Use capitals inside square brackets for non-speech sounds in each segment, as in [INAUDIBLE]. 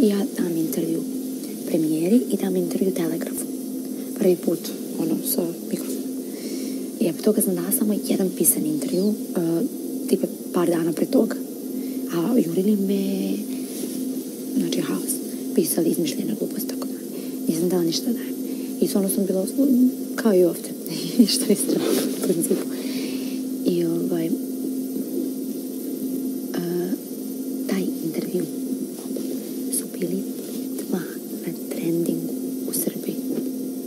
ja dam intervju premijeri i dam intervju telegrafu. Prvi put, ono, sa mikrofonom. I ja toga sam dala samo jedan pisan intervju, uh, tipe par dana pre toga. A jurili me, znači, haos. Pisali izmišljene gluposti, tako da. Nisam dala ništa da dajem. I stvarno sam bila kao i ovdje. [LAUGHS] ništa nisam trebala u principu. I ovaj, uh, taj intervju bili dva na trendingu u Srbiji.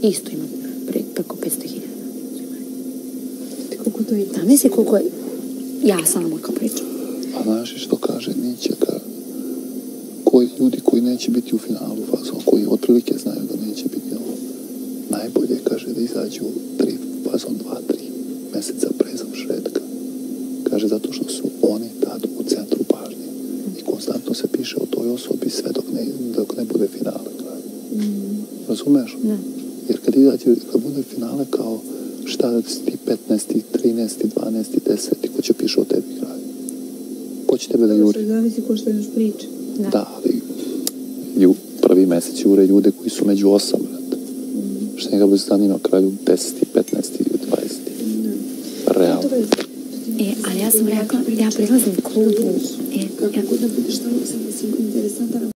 Isto ima pre, preko 500 hiljada. Koliko to ide? Da, misli koliko je ja sama kao pričam. A znaš što kaže Nićaka? Koji ljudi koji neće biti u finalu fazon, koji otprilike znaju da neće biti ovo. Najbolje kaže da izađu tri, fazon dva, tri mjeseca pre završetka. Kaže zato što su oni tad u centru pažnje. I konstantno se piše o toj osobi sve dok ne, dok ne bude finale. Razumeš? Da. Jer kad izađe, kad bude finale kao šta si ti 15, 13, 12, 10, ko će piše o tebi kraju? Ko će tebe da juri? Zavisi ko što imaš priče. Da. Da, ali ju, prvi mjesec jure ljude koji su među osam, brate. Što njega bude zanima kraju 10, 15 ili 20. Realno. E, ali ja sam rekla, ja prilazim klubu. E, ja, kako da budeš tamo, sam mislim interesantan